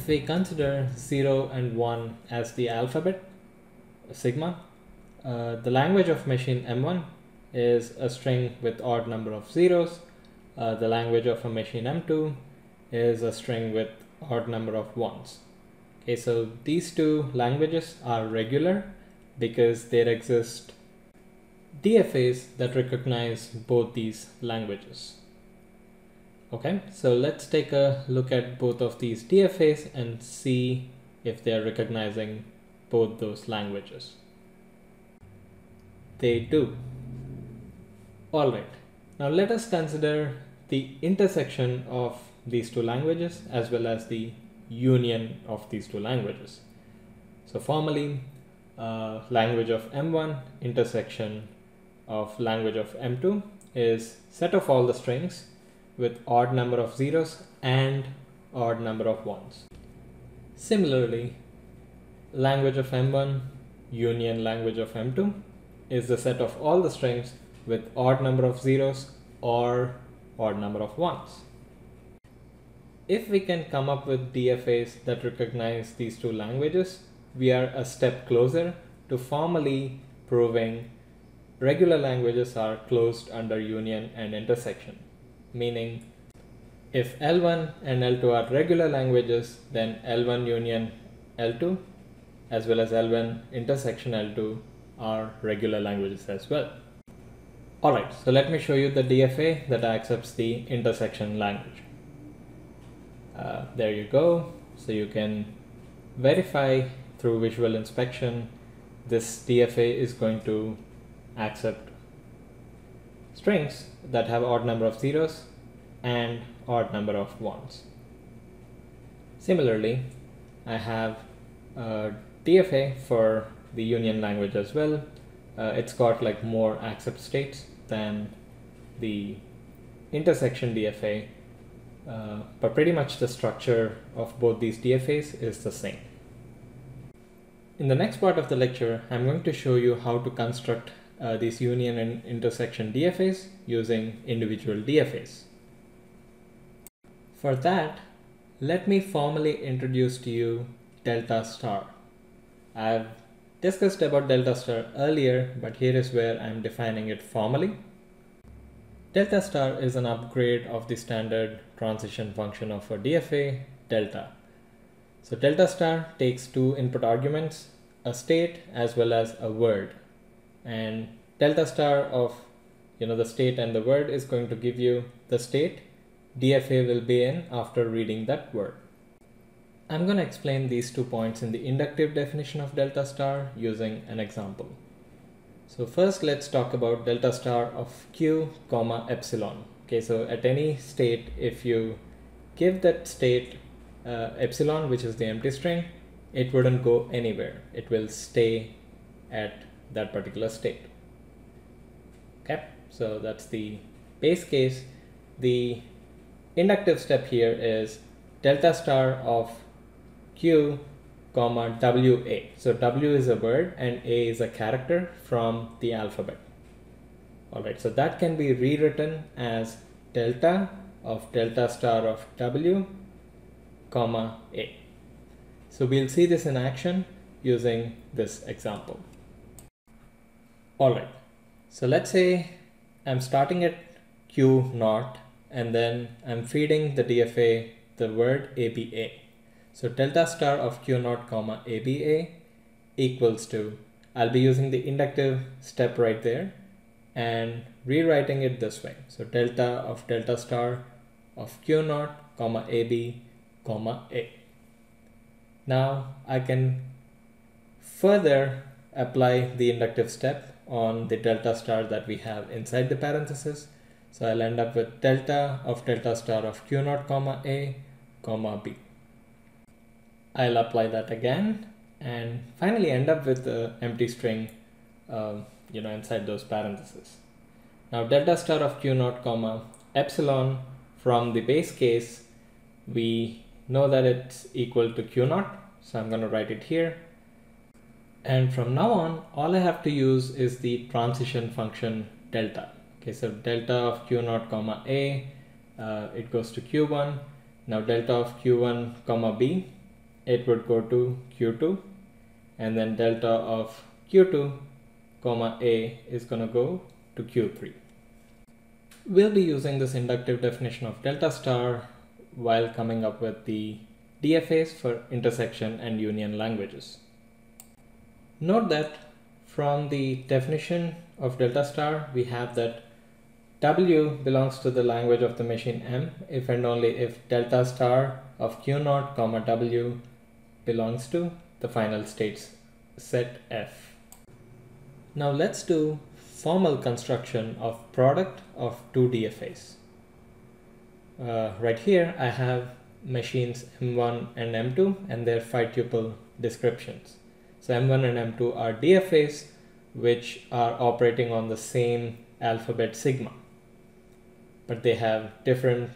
if we consider 0 and 1 as the alphabet, sigma, uh, the language of machine M1 is a string with odd number of zeros. Uh, the language of a machine M2 is a string with odd number of ones. Okay, so these two languages are regular because there exist DFAs that recognize both these languages. Okay, so let's take a look at both of these DFAs and see if they're recognizing both those languages. They do. Alright, now let us consider the intersection of these two languages as well as the union of these two languages. So formally, uh, language of M1 intersection of language of M2 is set of all the strings with odd number of zeros and odd number of ones. Similarly, language of M1 union language of M2 is the set of all the strings with odd number of zeros or odd number of ones. If we can come up with DFAs that recognize these two languages, we are a step closer to formally proving regular languages are closed under union and intersection meaning if L1 and L2 are regular languages, then L1 union L2 as well as L1 intersection L2 are regular languages as well. Alright, so let me show you the DFA that accepts the intersection language. Uh, there you go. So you can verify through visual inspection this DFA is going to accept strings that have odd number of zeros and odd number of ones. Similarly, I have a DFA for the union language as well. Uh, it's got like more accept states than the intersection DFA, uh, but pretty much the structure of both these DFAs is the same. In the next part of the lecture, I'm going to show you how to construct uh, these union and intersection DFAs using individual DFAs. For that, let me formally introduce to you delta star. I've discussed about delta star earlier, but here is where I'm defining it formally. Delta star is an upgrade of the standard transition function of a DFA, delta. So delta star takes two input arguments, a state as well as a word and delta star of you know the state and the word is going to give you the state DFA will be in after reading that word. I'm going to explain these two points in the inductive definition of delta star using an example. So first let's talk about delta star of q comma epsilon. Okay, so at any state if you give that state uh, epsilon which is the empty string it wouldn't go anywhere. It will stay at that particular state. Okay, so that's the base case. The inductive step here is delta star of q comma wa. So w is a word and a is a character from the alphabet. All right, so that can be rewritten as delta of delta star of w comma a. So we'll see this in action using this example. All right, so let's say I'm starting at Q naught and then I'm feeding the DFA the word ABA. So delta star of Q naught comma ABA equals to, I'll be using the inductive step right there and rewriting it this way. So delta of delta star of Q naught comma AB comma A. Now I can further apply the inductive step on the delta star that we have inside the parenthesis. So I'll end up with delta of delta star of q naught comma a comma b. I'll apply that again and finally end up with the empty string um, you know inside those parentheses. Now delta star of q naught comma epsilon from the base case we know that it's equal to q naught so I'm going to write it here and from now on, all I have to use is the transition function delta. Okay, so delta of q0 comma a, uh, it goes to q1. Now delta of q1 comma b, it would go to Q2 and then delta of Q2 comma A is going to go to Q3. We'll be using this inductive definition of delta star while coming up with the DFAs for intersection and union languages. Note that from the definition of delta star, we have that W belongs to the language of the machine M if and only if delta star of Q naught comma W belongs to the final states set F. Now let's do formal construction of product of two DFAs. Uh, right here I have machines M1 and M2 and their five tuple descriptions. So M1 and M2 are DFAs which are operating on the same alphabet sigma. But they have different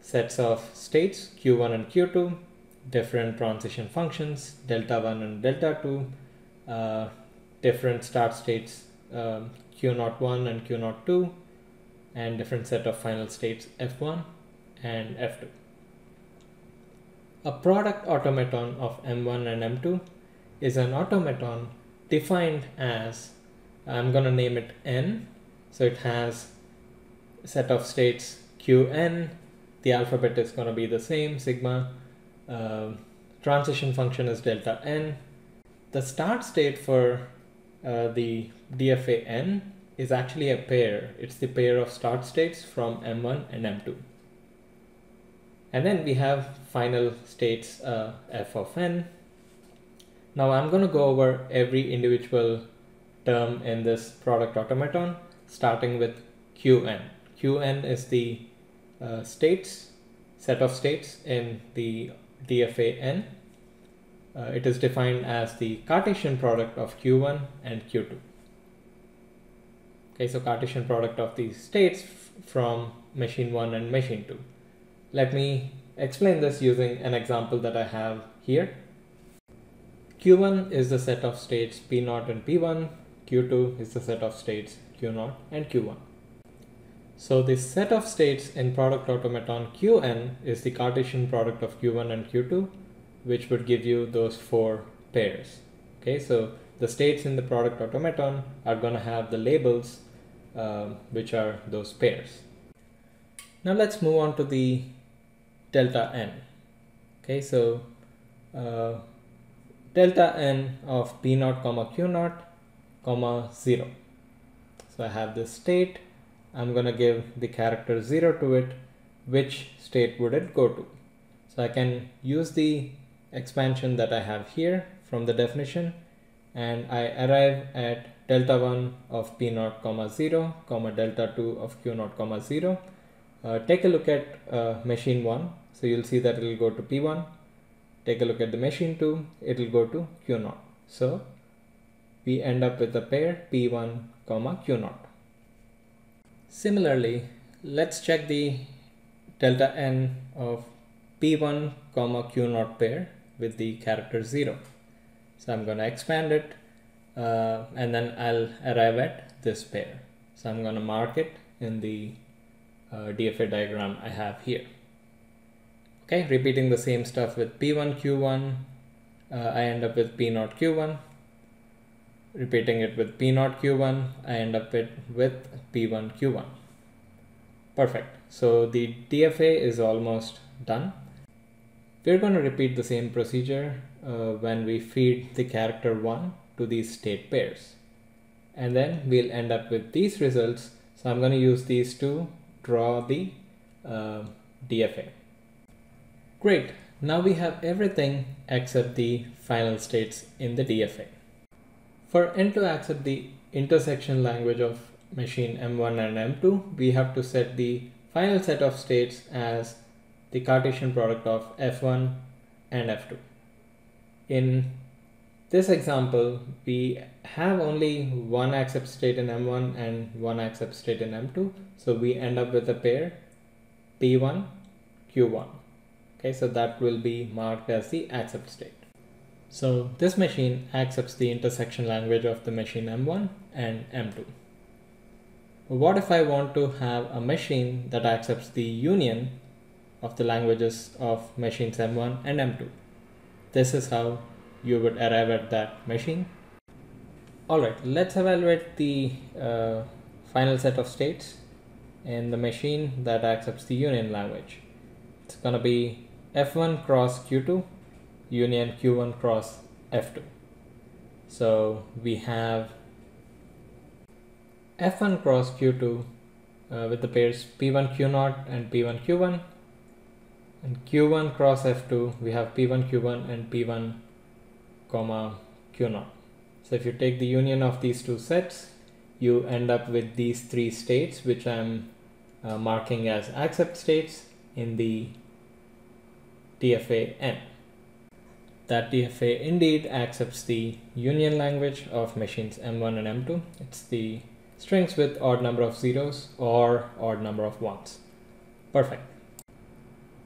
sets of states, Q1 and Q2, different transition functions, delta 1 and delta 2, uh, different start states, um, Q01 and Q02, and different set of final states, F1 and F2. A product automaton of M1 and M2 is an automaton defined as, I'm going to name it N. So it has set of states Qn, the alphabet is going to be the same, sigma, uh, transition function is delta n. The start state for uh, the DFA n is actually a pair. It's the pair of start states from M1 and M2. And then we have final states uh, f of n. Now I'm going to go over every individual term in this product automaton, starting with Qn. Qn is the uh, states, set of states in the DFA n. Uh, it is defined as the Cartesian product of Q1 and Q2. Okay, so Cartesian product of these states from machine 1 and machine 2. Let me explain this using an example that I have here. Q1 is the set of states P0 and P1, Q2 is the set of states Q0 and Q1. So the set of states in product automaton Qn is the Cartesian product of Q1 and Q2, which would give you those four pairs. Okay, so the states in the product automaton are going to have the labels, uh, which are those pairs. Now let's move on to the delta n. Okay, so uh, delta n of p naught comma q naught comma 0. So I have this state I'm going to give the character 0 to it, which state would it go to? So I can use the expansion that I have here from the definition and I arrive at delta 1 of p 0 comma 0 comma delta 2 of q 0 comma 0. Uh, take a look at uh, machine 1 so you'll see that it will go to p1 take a look at the machine 2 it will go to q0 so we end up with a pair p1 comma q0 Similarly, let's check the delta n of p1 comma q 0 pair with the character 0. So I'm going to expand it uh, and then I'll arrive at this pair. So I'm going to mark it in the uh, DFA diagram I have here. Okay, repeating the same stuff with P1, Q1, uh, I end up with P0, Q1. Repeating it with P0, Q1, I end up with, with P1, Q1. Perfect. So the DFA is almost done. We're going to repeat the same procedure uh, when we feed the character 1 to these state pairs. And then we'll end up with these results. So I'm going to use these to draw the uh, DFA. Great. Now we have everything except the final states in the DFA. For n to accept the intersection language of machine M1 and M2, we have to set the final set of states as the Cartesian product of F1 and F2. In this example, we have only one accept state in M1 and one accept state in M2. So we end up with a pair P1, Q1. Okay, so that will be marked as the accept state. So this machine accepts the intersection language of the machine M1 and M2. What if I want to have a machine that accepts the union of the languages of machines M1 and M2? this is how you would arrive at that machine. Alright, let's evaluate the uh, final set of states in the machine that accepts the union language. It's gonna be F1 cross Q2 union Q1 cross F2. So we have F1 cross Q2 uh, with the pairs P1 Q0 and P1 Q1 and Q1 cross F2 we have P1 Q1 and P1 comma Q0. So if you take the union of these two sets you end up with these three states which I'm uh, marking as accept states in the DFA N. That DFA indeed accepts the union language of machines M1 and M2. It's the strings with odd number of zeros or odd number of ones. Perfect.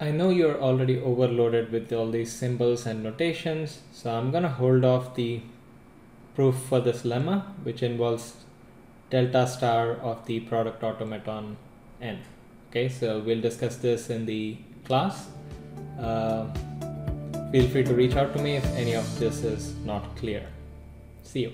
I know you're already overloaded with all these symbols and notations, so I'm gonna hold off the proof for this lemma, which involves delta star of the product automaton n. Okay, so we'll discuss this in the class. Uh, feel free to reach out to me if any of this is not clear. See you.